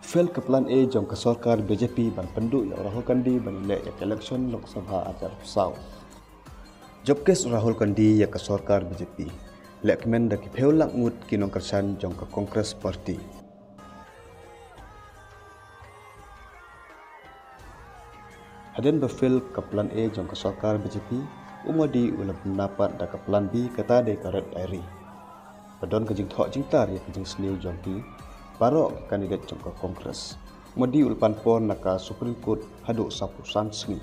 Fel ke plan A jom ke sorkar BJP ban penduk yang Rahul Gandhi ban yang election Lok Sabha ajar Sau. Job kes Rahul Gandhi yang ke sorkar BJP. Lek kemen dah kipeu lang ngut kinong kersan jom ke Kongres Parti. Haden befil ke plan A jom ke sorkar BJP umadi ulah pendapat dah ke plan B kata de karet diary. Padon ke jing thok jing tar ya ke jing senior jom ki barok kandidat ke Kongres. Mudi ulpan pon naka Supreme Court haduk sapu san sengi.